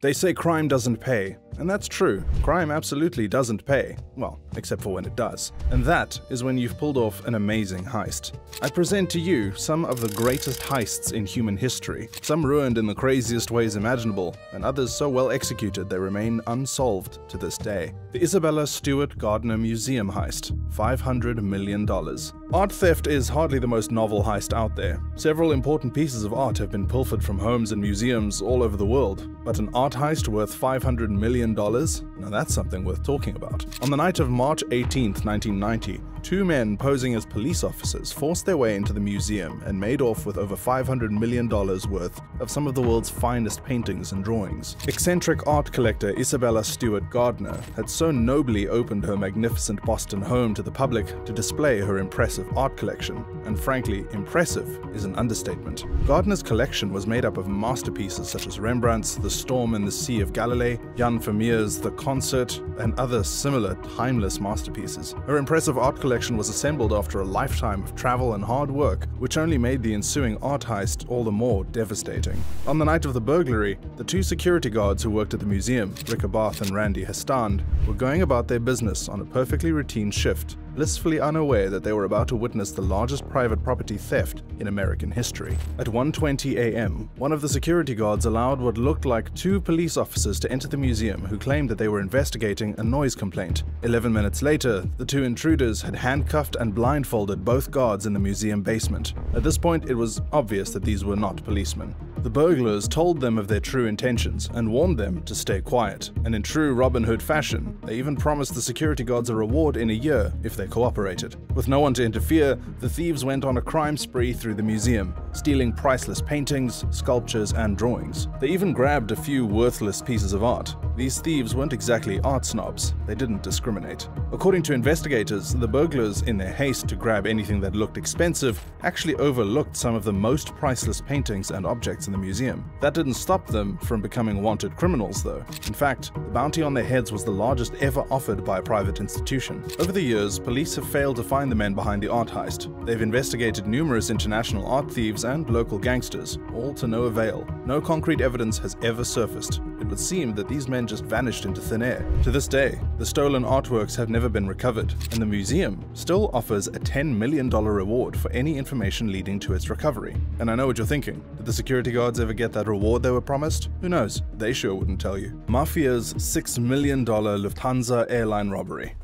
They say crime doesn't pay, and that's true. Crime absolutely doesn't pay. Well, except for when it does. And that is when you've pulled off an amazing heist. I present to you some of the greatest heists in human history, some ruined in the craziest ways imaginable, and others so well executed they remain unsolved to this day. The Isabella Stewart Gardner Museum heist, $500 million. Art theft is hardly the most novel heist out there. Several important pieces of art have been pilfered from homes and museums all over the world, but an art heist worth $500 million? Now that's something worth talking about. On the night of March 18, 1990, two men posing as police officers forced their way into the museum and made off with over $500 million worth of some of the world's finest paintings and drawings. Eccentric art collector Isabella Stewart Gardner had so nobly opened her magnificent Boston home to the public to display her impressive art collection, and frankly, impressive is an understatement. Gardner's collection was made up of masterpieces such as Rembrandt's The Storm in the Sea of Galilee, Jan Vermeer's The Concert, and other similar timeless masterpieces. Her impressive art collection was assembled after a lifetime of travel and hard work, which only made the ensuing art heist all the more devastating. On the night of the burglary, the two security guards who worked at the museum, Rick Abath and Randy Hestand, were going about their business on a perfectly routine shift blissfully unaware that they were about to witness the largest private property theft in American history. At 1.20 am, one of the security guards allowed what looked like two police officers to enter the museum who claimed that they were investigating a noise complaint. Eleven minutes later, the two intruders had handcuffed and blindfolded both guards in the museum basement. At this point, it was obvious that these were not policemen. The burglars told them of their true intentions and warned them to stay quiet, and in true Robin Hood fashion, they even promised the security guards a reward in a year if they cooperated. With no one to interfere, the thieves went on a crime spree through the museum, stealing priceless paintings, sculptures, and drawings. They even grabbed a few worthless pieces of art. These thieves weren't exactly art snobs, they didn't discriminate. According to investigators, the burglars, in their haste to grab anything that looked expensive, actually overlooked some of the most priceless paintings and objects in the museum. That didn't stop them from becoming wanted criminals, though. In fact, the bounty on their heads was the largest ever offered by a private institution. Over the years, police have failed to find the men behind the art heist. They've investigated numerous international art thieves and local gangsters, all to no avail. No concrete evidence has ever surfaced. It would seem that these men just vanished into thin air. To this day, the stolen artworks have never been recovered, and the museum still offers a $10 million reward for any information leading to its recovery. And I know what you're thinking. Did the security guards ever get that reward they were promised? Who knows? They sure wouldn't tell you. Mafia's $6 million Lufthansa airline robbery.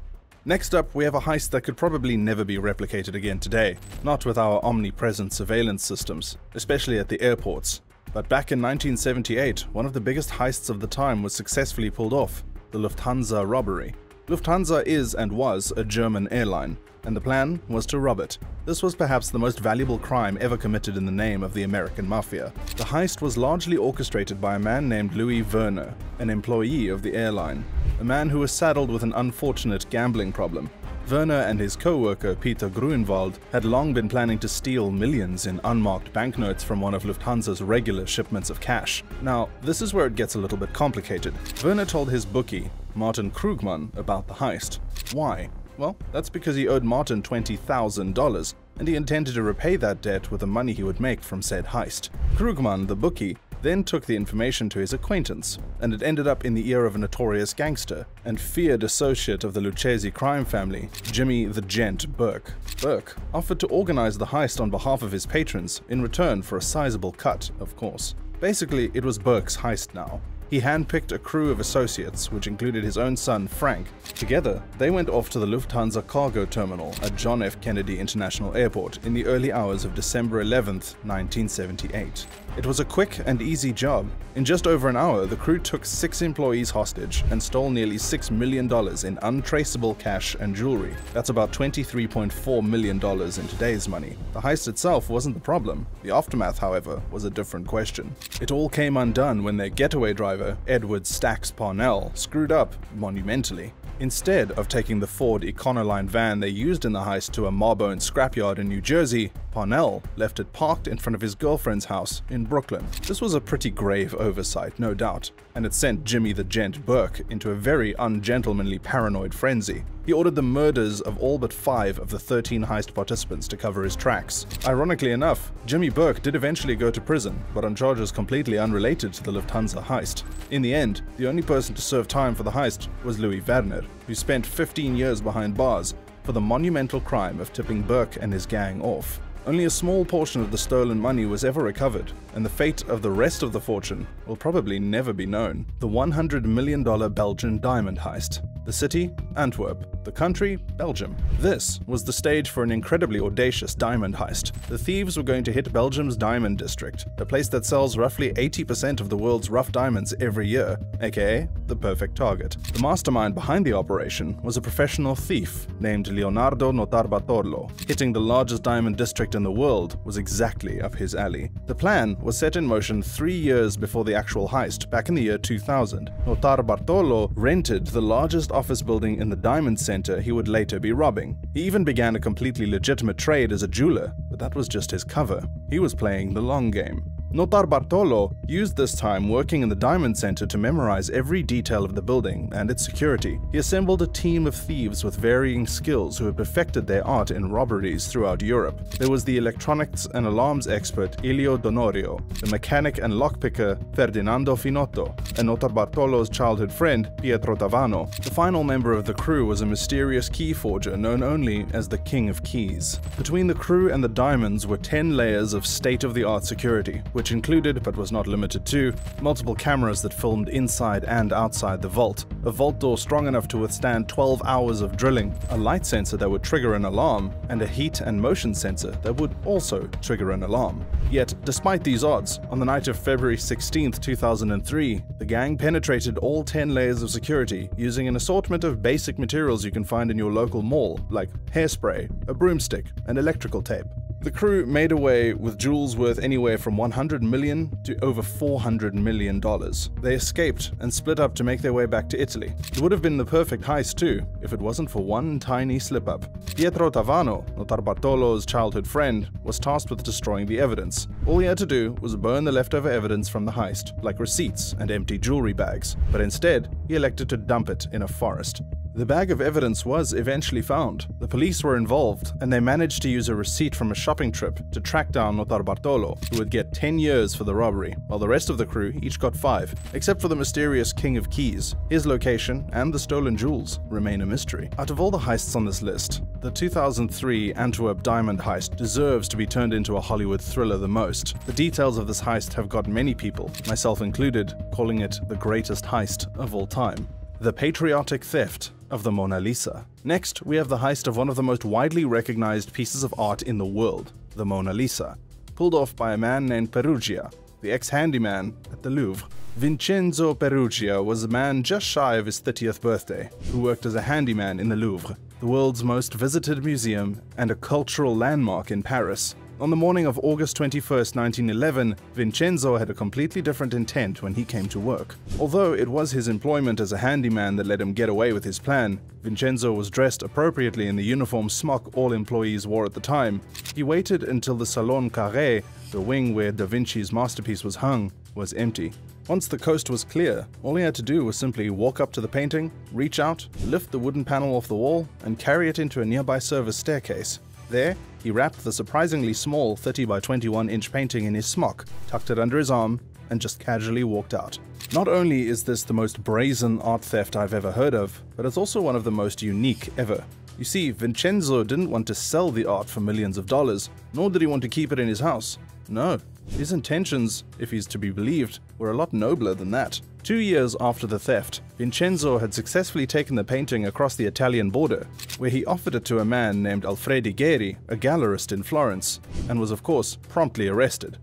Next up, we have a heist that could probably never be replicated again today, not with our omnipresent surveillance systems, especially at the airports. But back in 1978, one of the biggest heists of the time was successfully pulled off, the Lufthansa robbery. Lufthansa is and was a German airline, and the plan was to rob it. This was perhaps the most valuable crime ever committed in the name of the American Mafia. The heist was largely orchestrated by a man named Louis Werner, an employee of the airline, a man who was saddled with an unfortunate gambling problem. Werner and his co-worker Peter Gruenwald had long been planning to steal millions in unmarked banknotes from one of Lufthansa's regular shipments of cash. Now, this is where it gets a little bit complicated. Werner told his bookie, Martin Krugman, about the heist. Why? Well, that's because he owed Martin $20,000, and he intended to repay that debt with the money he would make from said heist. Krugman, the bookie, then took the information to his acquaintance, and it ended up in the ear of a notorious gangster and feared associate of the Lucchese crime family, Jimmy the Gent Burke. Burke offered to organize the heist on behalf of his patrons in return for a sizable cut, of course. Basically, it was Burke's heist now, he handpicked a crew of associates, which included his own son, Frank. Together, they went off to the Lufthansa cargo terminal at John F. Kennedy International Airport in the early hours of December 11, 1978. It was a quick and easy job. In just over an hour, the crew took six employees hostage and stole nearly $6 million in untraceable cash and jewelry. That's about $23.4 million in today's money. The heist itself wasn't the problem. The aftermath, however, was a different question. It all came undone when their getaway driver, Edward Stacks Parnell, screwed up monumentally. Instead of taking the Ford Econoline van they used in the heist to a Marbone scrapyard in New Jersey, Parnell left it parked in front of his girlfriend's house in Brooklyn. This was a pretty grave oversight, no doubt, and it sent Jimmy the Gent Burke into a very ungentlemanly paranoid frenzy. He ordered the murders of all but five of the 13 heist participants to cover his tracks. Ironically enough, Jimmy Burke did eventually go to prison, but on charges completely unrelated to the Lufthansa heist. In the end, the only person to serve time for the heist was Louis Werner, who spent 15 years behind bars for the monumental crime of tipping Burke and his gang off. Only a small portion of the stolen money was ever recovered, and the fate of the rest of the fortune will probably never be known. The $100 million Belgian diamond heist. The city, Antwerp. The country, Belgium. This was the stage for an incredibly audacious diamond heist. The thieves were going to hit Belgium's diamond district, a place that sells roughly 80% of the world's rough diamonds every year, aka the perfect target. The mastermind behind the operation was a professional thief named Leonardo Notarbartolo. Hitting the largest diamond district in the world was exactly up his alley. The plan was set in motion three years before the actual heist, back in the year 2000. Notarbartolo rented the largest office building in the diamond center he would later be robbing. He even began a completely legitimate trade as a jeweler, but that was just his cover. He was playing the long game. Notarbartolo used this time working in the Diamond Center to memorize every detail of the building and its security. He assembled a team of thieves with varying skills who had perfected their art in robberies throughout Europe. There was the electronics and alarms expert Elio D'Onorio, the mechanic and lockpicker Ferdinando Finotto, and Notarbartolo's childhood friend Pietro Tavano. The final member of the crew was a mysterious key forger known only as the King of Keys. Between the crew and the diamonds were 10 layers of state-of-the-art security, which included, but was not limited to, multiple cameras that filmed inside and outside the vault, a vault door strong enough to withstand 12 hours of drilling, a light sensor that would trigger an alarm, and a heat and motion sensor that would also trigger an alarm. Yet, despite these odds, on the night of February 16, 2003, the gang penetrated all 10 layers of security using an assortment of basic materials you can find in your local mall, like hairspray, a broomstick, and electrical tape. The crew made away with jewels worth anywhere from 100 million to over 400 million dollars. They escaped and split up to make their way back to Italy. It would have been the perfect heist too, if it wasn't for one tiny slip-up. Pietro Tavano, Notarbartolo's childhood friend, was tasked with destroying the evidence. All he had to do was burn the leftover evidence from the heist, like receipts and empty jewelry bags, but instead, he elected to dump it in a forest. The bag of evidence was eventually found. The police were involved, and they managed to use a receipt from a shopping trip to track down Notarbartolo, who would get 10 years for the robbery, while the rest of the crew each got 5, except for the mysterious King of Keys. His location and the stolen jewels remain a mystery. Out of all the heists on this list, the 2003 Antwerp diamond heist deserves to be turned into a Hollywood thriller the most. The details of this heist have got many people, myself included, calling it the greatest heist of all time. The patriotic theft of the Mona Lisa. Next, we have the heist of one of the most widely recognized pieces of art in the world, the Mona Lisa, pulled off by a man named Perugia, the ex-handyman at the Louvre. Vincenzo Perugia was a man just shy of his 30th birthday, who worked as a handyman in the Louvre, the world's most visited museum and a cultural landmark in Paris. On the morning of August 21, 1911, Vincenzo had a completely different intent when he came to work. Although it was his employment as a handyman that let him get away with his plan, Vincenzo was dressed appropriately in the uniform smock all employees wore at the time. He waited until the Salon Carré, the wing where Da Vinci's masterpiece was hung, was empty. Once the coast was clear, all he had to do was simply walk up to the painting, reach out, lift the wooden panel off the wall, and carry it into a nearby service staircase. There, he wrapped the surprisingly small 30 by 21 inch painting in his smock, tucked it under his arm, and just casually walked out. Not only is this the most brazen art theft I've ever heard of, but it's also one of the most unique ever. You see, Vincenzo didn't want to sell the art for millions of dollars, nor did he want to keep it in his house. No, his intentions, if he's to be believed, were a lot nobler than that. Two years after the theft, Vincenzo had successfully taken the painting across the Italian border, where he offered it to a man named Alfredo Geri, a gallerist in Florence, and was of course promptly arrested.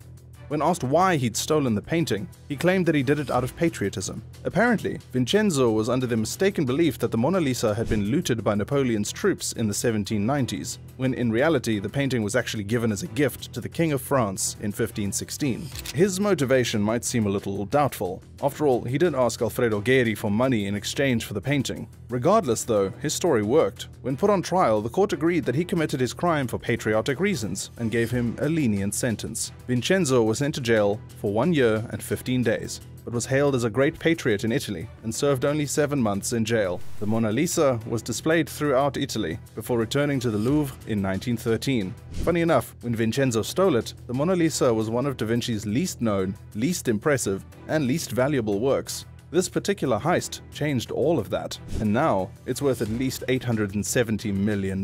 When asked why he'd stolen the painting, he claimed that he did it out of patriotism. Apparently, Vincenzo was under the mistaken belief that the Mona Lisa had been looted by Napoleon's troops in the 1790s, when in reality the painting was actually given as a gift to the King of France in 1516. His motivation might seem a little doubtful. After all, he did ask Alfredo Geri for money in exchange for the painting. Regardless, though, his story worked. When put on trial, the court agreed that he committed his crime for patriotic reasons and gave him a lenient sentence. Vincenzo was sent to jail for one year and 15 days, but was hailed as a great patriot in Italy and served only seven months in jail. The Mona Lisa was displayed throughout Italy before returning to the Louvre in 1913. Funny enough, when Vincenzo stole it, the Mona Lisa was one of Da Vinci's least known, least impressive, and least valuable works. This particular heist changed all of that, and now it's worth at least $870 million.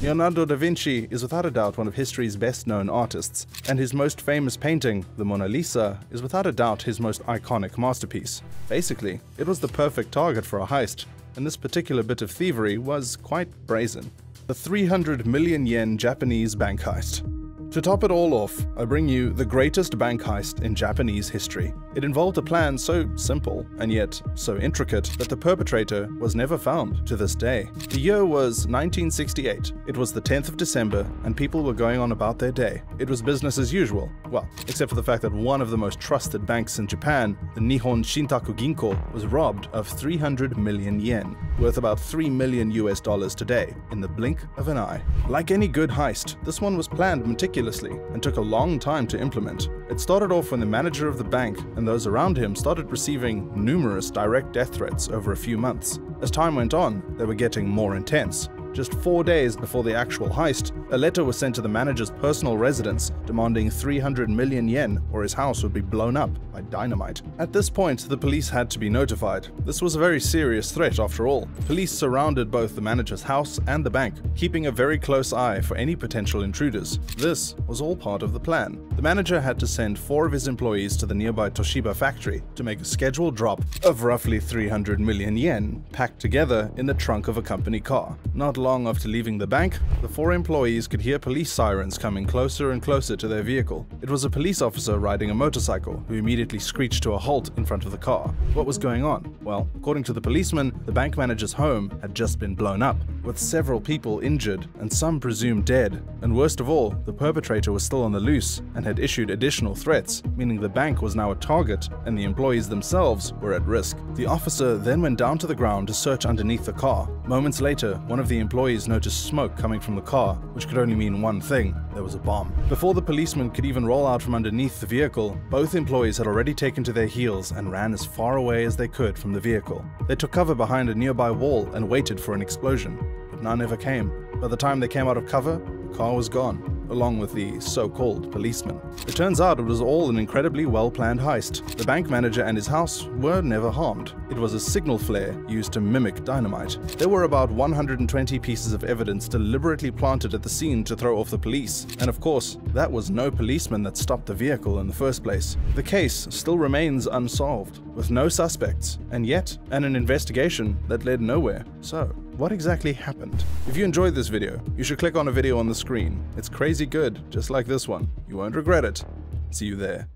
Leonardo da Vinci is without a doubt one of history's best known artists, and his most famous painting, the Mona Lisa, is without a doubt his most iconic masterpiece. Basically, it was the perfect target for a heist, and this particular bit of thievery was quite brazen. The 300 million yen Japanese bank heist. To top it all off, I bring you the greatest bank heist in Japanese history. It involved a plan so simple and yet so intricate that the perpetrator was never found to this day. The year was 1968. It was the 10th of December and people were going on about their day. It was business as usual. Well, except for the fact that one of the most trusted banks in Japan, the Nihon Shintaku Ginko, was robbed of 300 million yen, worth about 3 million US dollars today, in the blink of an eye. Like any good heist, this one was planned meticulously meticulously and took a long time to implement. It started off when the manager of the bank and those around him started receiving numerous direct death threats over a few months. As time went on, they were getting more intense. Just four days before the actual heist, a letter was sent to the manager's personal residence demanding 300 million yen or his house would be blown up by dynamite. At this point, the police had to be notified. This was a very serious threat after all. Police surrounded both the manager's house and the bank, keeping a very close eye for any potential intruders. This was all part of the plan. The manager had to send four of his employees to the nearby Toshiba factory to make a scheduled drop of roughly 300 million yen, packed together in the trunk of a company car. Not long after leaving the bank, the four employees could hear police sirens coming closer and closer to their vehicle. It was a police officer riding a motorcycle who immediately screeched to a halt in front of the car. What was going on? Well, according to the policeman, the bank manager's home had just been blown up, with several people injured and some presumed dead. And worst of all, the perpetrator was still on the loose and had issued additional threats, meaning the bank was now a target and the employees themselves were at risk. The officer then went down to the ground to search underneath the car. Moments later, one of the employees employees noticed smoke coming from the car, which could only mean one thing there was a bomb. Before the policeman could even roll out from underneath the vehicle, both employees had already taken to their heels and ran as far away as they could from the vehicle. They took cover behind a nearby wall and waited for an explosion, but none ever came. By the time they came out of cover, the car was gone along with the so-called policeman. It turns out it was all an incredibly well-planned heist. The bank manager and his house were never harmed. It was a signal flare used to mimic dynamite. There were about 120 pieces of evidence deliberately planted at the scene to throw off the police, and of course, that was no policeman that stopped the vehicle in the first place. The case still remains unsolved, with no suspects, and yet, and an investigation that led nowhere. So, what exactly happened? If you enjoyed this video, you should click on a video on the screen. It's crazy good, just like this one. You won't regret it. See you there.